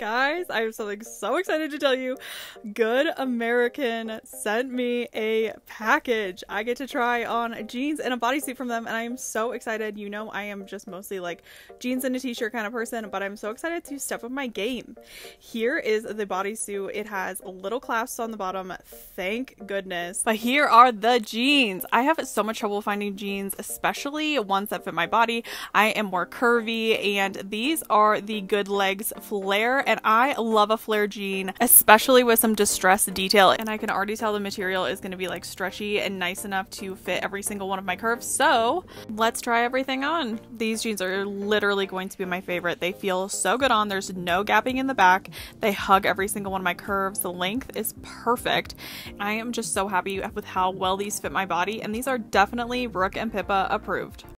Guys, I have something so excited to tell you. Good American sent me a package. I get to try on jeans and a bodysuit from them, and I am so excited. You know, I am just mostly like jeans and a t shirt kind of person, but I'm so excited to step up my game. Here is the bodysuit. It has little clasps on the bottom, thank goodness. But here are the jeans. I have so much trouble finding jeans, especially ones that fit my body. I am more curvy, and these are the Good Legs Flare and I love a flare jean, especially with some distressed detail. And I can already tell the material is going to be like stretchy and nice enough to fit every single one of my curves. So let's try everything on. These jeans are literally going to be my favorite. They feel so good on. There's no gapping in the back. They hug every single one of my curves. The length is perfect. I am just so happy with how well these fit my body. And these are definitely Brooke and Pippa approved.